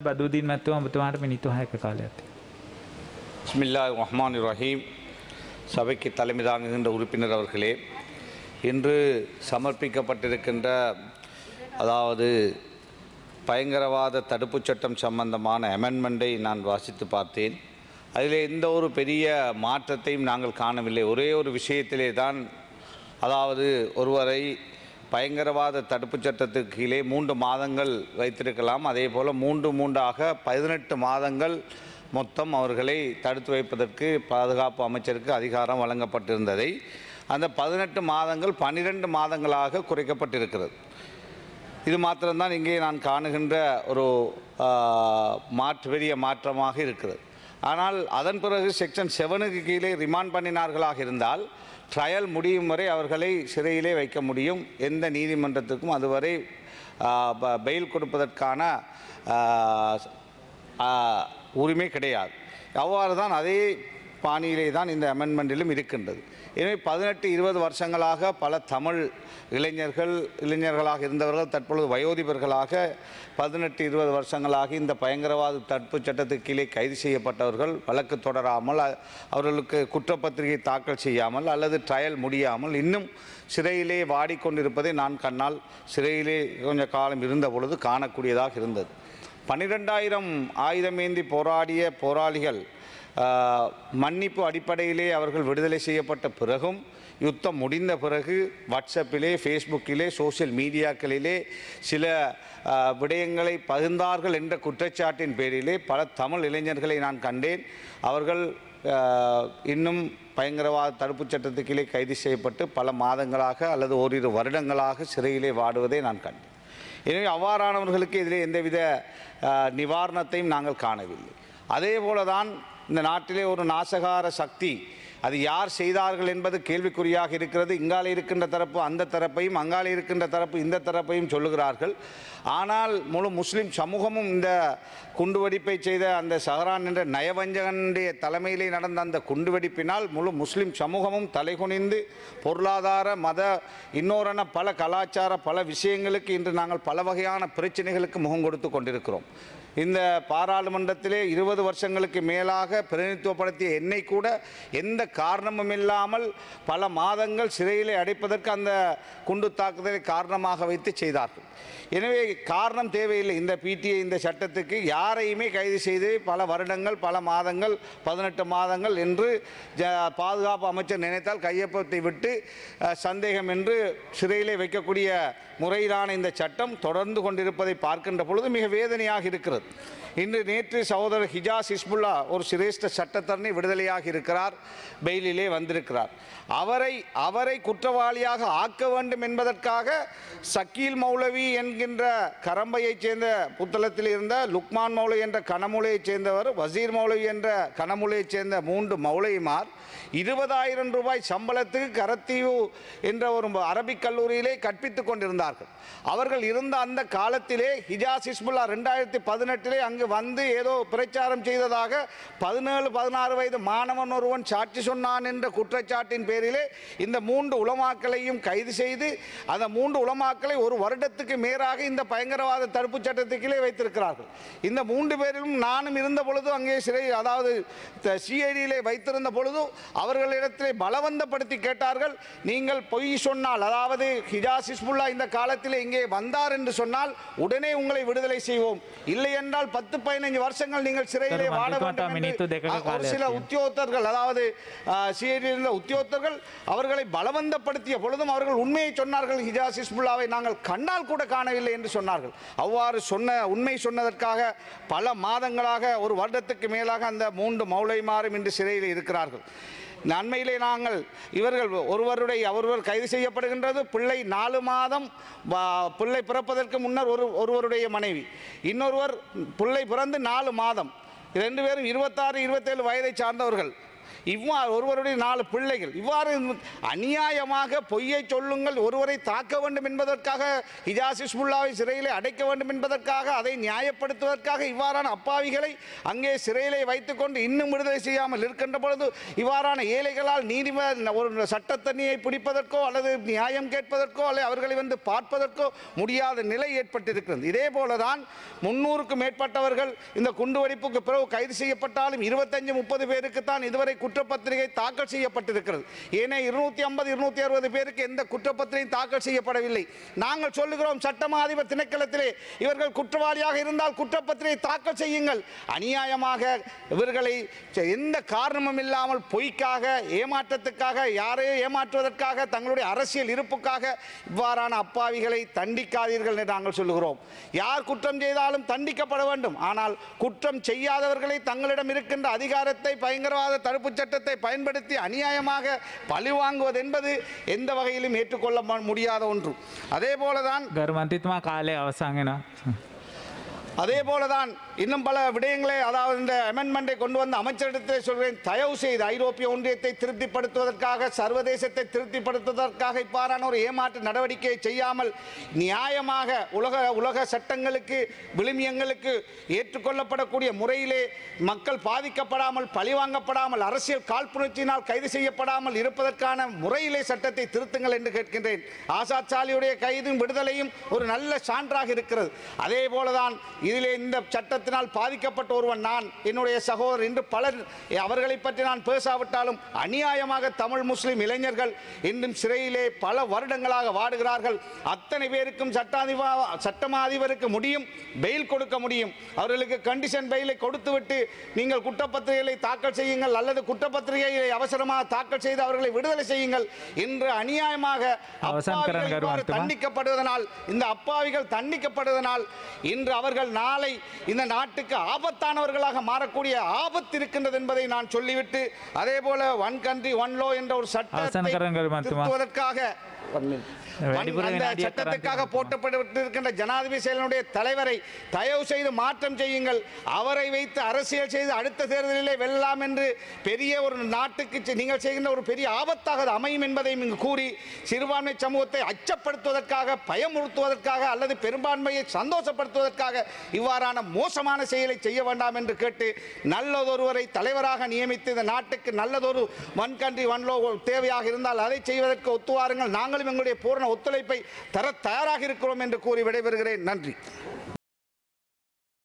බදුදීන් මැත්තුව ඔබතුමාට මිනිත්තු හැක කාලයක්. பிஸ்மில்லா ரஹ்மான் ரஹீம் சபைக்கு தலைமை தாங்குகின்ற உறுப்பினர் அவர்களே இன்று சமர்ப்பிக்கப்பட்டிருக்கின்ற அதாவது பயங்கரவாத தடுப்புச் சட்டம் சம்பந்தமான அமெண்ட்மெண்ட்டை நான் வாசித்து பார்த்தேன் அதில் எந்த ஒரு பெரிய மாற்றத்தையும் நாங்கள் காணவில்லை ஒரே ஒரு விஷயத்திலே தான் அதாவது ஒருவரை பயங்கரவாத தடுப்புச் சட்டத்துக்கு கீழே மூன்று மாதங்கள் வைத்திருக்கலாம். அதே போல் மூன்று மூன்றாக பதினெட்டு மாதங்கள் மொத்தம் அவர்களை தடுத்து வைப்பதற்கு பாதுகாப்பு அமைச்சருக்கு அதிகாரம் வழங்கப்பட்டிருந்ததை அந்த பதினெட்டு மாதங்கள் பன்னிரெண்டு மாதங்களாக குறைக்கப்பட்டிருக்கிறது. இது மாத்திரம்தான் இங்கே நான் காணுகின்ற ஒரு மாற்று பெரிய மாற்றமாக இருக்கிறது. ஆனால் அதன் பிறகு செக்ஷன் செவனுக்கு கீழே ரிமாண்ட் பண்ணினார்களாக இருந்தால் ட்ரையல் முடியும் வரை அவர்களை சிறையிலே வைக்க முடியும். எந்த நீதிமன்றத்துக்கும் அதுவரை ப- பெயில் கொடுப்பதற்கான உரிமை கிடையாது. அவ்வாறு தான் அதே பாணியிலே தான் இந்த அமெண்ட்மெண்ட்டிலும் இருக்கின்றது. எனவே பதினெட்டு இருபது வருஷங்களாக பல தமிழ் இளைஞர்கள் இளைஞர்களாக இருந்தவர்கள் தற்பொழுது வயோதிபர்களாக பதினெட்டு இருபது வருஷங்களாக இந்த பயங்கரவாத தடுப்பு சட்டத்துக்கு கீழே கைது செய்யப்பட்டவர்கள் வழக்கு தொடராமல் அவர்களுக்கு குற்றப்பத்திரிகை தாக்கல் செய்யாமல் அல்லது ட்ரையல் முடியாமல் இன்னும் சிறையிலே வாடிக்கொண்டிருப்பதை நான் கண்ணால் சிறையிலே கொஞ்சம் காலம் இருந்த பொழுது காணக்கூடியதாக இருந்தது. பன்னிரெண்டாயிரம் ஆயுதமேந்தி போராடிய போராளிகள் மன்னிப்பு அடிப்படையிலே அவர்கள் விடுதலை செய்யப்பட்ட பிறகும் யுத்தம் முடிந்த பிறகு வாட்ஸ்அப்பிலே ஃபேஸ்புக்கிலே சோஷியல் மீடியாக்களிலே சில விடயங்களை பகிர்ந்தார்கள் என்ற குற்றச்சாட்டின் பேரிலே பல தமிழ் இளைஞர்களை நான் கண்டேன். அவர்கள் இன்னும் பயங்கரவாத தடுப்புச் சட்டத்துக்கிலே கைது செய்யப்பட்டு பல மாதங்களாக அல்லது ஓரிரு வருடங்களாக சிறையிலே வாடுவதை நான் கண்டேன். எனவே அவ்வாறானவர்களுக்கு இதில் எந்தவித நிவாரணத்தையும் நாங்கள் காணவில்லை. அதே போல தான் இந்த நாட்டிலே ஒரு நாசகார சக்தி. அது யார் செய்தார்கள் என்பது கேள்விக்குறியாக இருக்கிறது. இங்காலே இருக்கின்ற தரப்பு அந்த தரப்பையும் அங்காலே இருக்கின்ற தரப்பு இந்த தரப்பையும் சொல்லுகிறார்கள். ஆனால் முழு முஸ்லிம் சமூகமும் இந்த குண்டுவெடிப்பை செய்த அந்த சஹரான் என்ற நயவஞ்சகனுடைய தலைமையிலே நடந்த அந்த குண்டுவெடிப்பினால் முழு முஸ்லிம் சமூகமும் தலைகுனிந்து பொருளாதார மத இன்னொரென பல கலாச்சார பல விஷயங்களுக்கு இன்று நாங்கள் பல வகையான பிரச்சனைகளுக்கு முகம் கொடுத்து கொண்டிருக்கிறோம். இந்த பாராளுமன்றத்திலே இருபது வருஷங்களுக்கு மேலாக பிரதிநிதித்துவப்படுத்திய என்னை கூட எந்த காரணமும் இல்லாமல் பல மாதங்கள் சிறையிலே அடைப்பதற்கு அந்த குண்டு தாக்குதலை காரணமாக வைத்து செய்தார்கள். எனவே காரணம் தேவையில்லை. இந்த பிடிஐ இந்த சட்டத்துக்கு யாரையுமே கைது செய்து பல வருடங்கள் பல மாதங்கள் பதினெட்டு மாதங்கள் என்று ஜ பாதுகாப்பு அமைச்சர் நினைத்தால் கையொப்பத்தை விட்டு சந்தேகம் என்று சிறையிலே வைக்கக்கூடிய முறையிலான இந்த சட்டம் தொடர்ந்து கொண்டிருப்பதை பார்க்கின்ற பொழுது மிக வேதனையாக இருக்கிறது. இன்று நேற்று சகோதரர் ஹிஜாஸ் இஸ்புல்லா ஒரு சிரேஷ்ட சட்டத்தரணி விடுதலையாக இருக்கிறார் பெயிலிலே வந்திருக்கிறார். அவரை அவரை குற்றவாளியாக ஆக்க வேண்டும் என்பதற்காக சக்கீல் மௌலவி என்கின்ற கரம்பையைச் சேர்ந்த புத்தளத்தில் இருந்த லுக்மான் மௌலவி என்ற கனமுலையைச் சேர்ந்தவர் வசீர் மௌலவி என்ற கனமுலையைச் சேர்ந்த மூன்று மௌலவிமார் இருபதாயிரம் ரூபாய் சம்பளத்துக்கு கரத்தீவு என்ற ஒரு அரபிக் கல்லூரியிலே கற்பித்துக் கொண்டிருந்தார்கள். அவர்கள் இருந்த அந்த காலத்திலே ஹிஜாஸ் இஸ்புல்லா ரெண்டாயிரத்தி பதினெட்டு பதினெட்டிலே அங்கு வந்து ஏதோ பிரச்சாரம் செய்ததாக பதினேழு பதினாறு வயது மாணவன் ஒருவன் சாட்சி சொன்னான் என்ற குற்றச்சாட்டின் பேரிலே இந்த மூன்று உலமாக்களையும் கைது செய்து அந்த மூன்று உலமாக்களை ஒரு வருடத்துக்கு மேலாக இந்த பயங்கரவாத தடுப்பு சட்டத்துக்கிலே வைத்திருக்கிறார்கள். இந்த மூன்று பேரிலும் நானும் இருந்த பொழுது அங்கே சிறை அதாவது சிஐடியிலே வைத்திருந்த பொழுது அவர்களிடத்திலே பலவந்தப்படுத்தி கேட்டார்கள் நீங்கள் பொய் சொன்னால் அதாவது ஹிஜாஸ் ஹிஸ்புல்லா இந்த காலத்தில் இங்கே வந்தார் என்று சொன்னால் உடனே உங்களை விடுதலை செய்வோம். இல்லையா என்றால் பத்து பதினைஞ்சு வருஷங்கள் நீங்கள் சிறையிலே மன்னிப்பு வேண்டும் என்று சில. உத்தியோகத்தர்கள் அதாவது சிஐடியில் உத்தியோகத்தர்கள் அவர்களை பலவந்தப்படுத்திய பொழுதும் அவர்கள் உண்மையை சொன்னார்கள். ஹிஜாஸ் ஹிஸ்புல்லாவை நாங்கள் கண்ணால் கூட காணவில்லை என்று சொன்னார்கள். அவ்வாறு சொன்ன உண்மை சொன்னதற்காக பல மாதங்களாக ஒரு வருடத்துக்கு மேலாக அந்த மூன்று மௌலைமாரும் இன்று சிறையில் இருக்கிறார்கள். நன்மையிலே நாங்கள் இவர்கள் ஒருவருடைய ஒருவர் கைது செய்யப்படுகின்றது. பிள்ளை நாலு மாதம் வா- பிள்ளை பிறப்பதற்கு முன்னர் ஒரு ஒருவருடைய மனைவி. இன்னொருவர் பிள்ளை பிறந்து நாலு மாதம். ரெண்டு பேரும் இருபத்தாறு இருபத்தேழு வயதை சார்ந்தவர்கள். இவ்வாறு ஒருவருடைய நாலு பிள்ளைகள். இவ்வாறு அநியாயமாக பொய்யை சொல்லுங்கள் ஒருவரை தாக்க வேண்டும் என்பதற்காக ஹிஜாஸ் ஹிஸ்புல்லாவை சிறையிலே அடைக்க வேண்டும் என்பதற்காக அதை நியாயப்படுத்துவதற்காக இவ்வாறான அப்பாவிகளை அங்கே சிறையிலே வைத்துக்கொண்டு இன்னும் விடுதலை செய்யாமல் இருக்கின்ற பொழுது இவ்வாறான ஏழைகளால் நீதிம ஒரு சட்டத்தண்ணியை பிடிப்பதற்கோ அல்லது நியாயம் கேட்பதற்கோ அல்லது அவர்களை வந்து பார்ப்பதற்கோ முடியாத நிலை ஏற்பட்டிருக்கிறது. இதே போலதான் முன்னூறுக்கும் மேற்பட்டவர்கள் இந்த குண்டுவெடிப்புக்கு பிறகு கைது செய்யப்பட்டாலும் இருபத்தஞ்சு முப்பது பேருக்கு தான் இதுவரை குற்றப்பத்திரிகை தாக்கல் செய்யப்பட்டிருக்கிறது. ஏனே இருநூத்தி ஐம்பது இருநூத்தி அறுபது பேருக்கு எந்த குற்றப்பத்திரிகையும் தாக்கல் செய்யப்படவில்லை. நாங்கள் சொல்லுகிறோம் சட்டமா அதிபர் திணைக்களத்திலே இவர்கள் குற்றவாளியாக இருந்தால் குற்றப்பத்திரிகை தாக்கல் செய்யுங்கள். அநியாயமாக இவர்களை எந்த காரணமும் இல்லாமல் பொய்க்காக ஏமாற்றத்துக்காக யாரையோ ஏமாற்றுவதற்காக தங்களுடைய அரசியல் இருப்புக்காக இவ்வாறான அப்பாவிகளை தண்டிக்காதீர்கள் என்று நாங்கள் சொல்லுகிறோம். யார் குற்றம் செய்தாலும் தண்டிக்கப்பட வேண்டும். ஆனால் குற்றம் செய்யாதவர்களை தங்களிடம் இருக்கின்ற அதிகாரத்தை பயங்கரவாத தடுப்பு சட்டத்தை பயன்படுத்தி அநியாயமாக பழிவாங்குவது என்பது எந்த வகையிலும் ஏற்றுக்கொள்ள முடியாத ஒன்று. அதே போலதான் கர்மந்தித்மா காலே அவசாங்கனா? அதே போல தான் இன்னும் பல விடயங்களை அதாவது இந்த அமெண்ட்மெண்டை கொண்டு வந்த அமைச்சரிடத்தில் சொல்கிறேன் தயவு செய்து ஐரோப்பிய ஒன்றியத்தை திருப்திப்படுத்துவதற்காக சர்வதேசத்தை திருப்திப்படுத்துவதற்காக இவ்வாறான ஒரு ஏமாற்று நடவடிக்கையை செய்யாமல் நியாயமாக உலக உலக சட்டங்களுக்கு விழுமியங்களுக்கு ஏற்றுக்கொள்ளப்படக்கூடிய முறையிலே மக்கள் பாதிக்கப்படாமல் பழிவாங்கப்படாமல் அரசியல் காழ்ப்புணர்ச்சியினால் கைது செய்யப்படாமல் இருப்பதற்கான முறையிலே சட்டத்தை திருத்துங்கள் என்று கேட்கின்றேன். ஆசாத் சாலியுடைய கைதும் விடுதலையும் ஒரு நல்ல சான்றாக இருக்கிறது. அதே போலதான் இதிலே இந்த சட்டத்தினால் பாதிக்கப்பட்ட ஒருவன் நான் என்னுடைய சகோதரர் இன்று பலர் அவர்களை பற்றி நான் பேசாவிட்டாலும் அநியாயமாக தமிழ் முஸ்லிம் இளைஞர்கள் இன்றும் சிறையிலே பல வருடங்களாக வாடுகிறார்கள் அத்தனை பேருக்கும் சட்டாதிபா சட்டமா அதிபருக்கு முடியும் பெயில் கொடுக்க முடியும் அவர்களுக்கு கண்டிஷன் பெயிலை கொடுத்துவிட்டு நீங்கள் குற்றப்பத்திரிகைகளை தாக்கல் செய்யுங்கள் அல்லது குற்றப்பத்திரிகைகளை அவசரமாக தாக்கல் செய்து அவர்களை விடுதலை செய்யுங்கள் இன்று அநியாயமாக? தண்டிக்கப்படுவதனால் இந்த அப்பாவிகள் தண்டிக்கப்படுவதனால் இன்று அவர்கள் நாளை இந்த நாட்டுக்கு ஆபத்தானவர்களாக மாறக்கூடிய ஆபத்து இருக்கின்றது என்பதை நான் சொல்லிவிட்டு அதே போல ஒன் கண்ட்ரி ஒன் லோ என்ற ஒரு சட்டத்தை திருத்துவதற்காக சட்டத்துக்காக போட்டப்பட்டிருக்கின்ற ஜனாதிபதி செயலனுடைய தலைவரை தயவு செய்து மாற்றம் செய்யுங்கள். அவரை வைத்து அரசியல் செய்து அடுத்த தேர்தலிலே வெல்லலாம் என்று பெரிய ஒரு நாட்டுக்கு நீங்கள் செய்கின்ற ஒரு பெரிய ஆபத்தாக அமையும் என்பதையும் இங்கு கூறி சிறுபான்மை சமூகத்தை அச்சப்படுத்துவதற்காக பயமுறுத்துவதற்காக அல்லது பெரும்பான்மையை சந்தோஷப்படுத்துவதற்காக இவ்வாறான மோசமான செயலை செய்ய வேண்டாம் என்று கேட்டு நல்லதொருவரை தலைவராக நியமித்து இந்த நாட்டுக்கு நல்லதொரு ஒன் வன்லோ தேவையாக இருந்தால் அதை செய்வதற்கு ஒத்துவாருங்கள். நாங்கள் நாங்களும் எங்களுடைய பூரண ஒத்துழைப்பை தர தயாராக இருக்கிறோம் என்று கூறி விடைபெறுகிறேன். நன்றி.